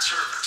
Right.